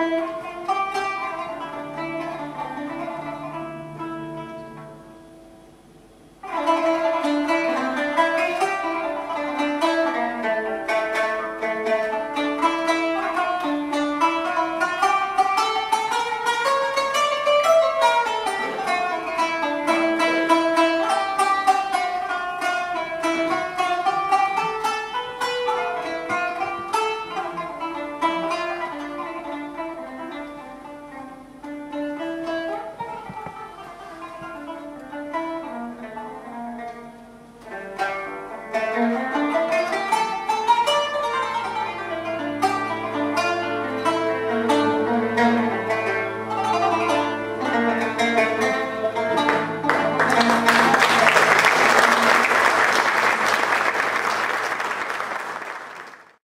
Música